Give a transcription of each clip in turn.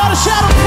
without a shadow.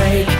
fake.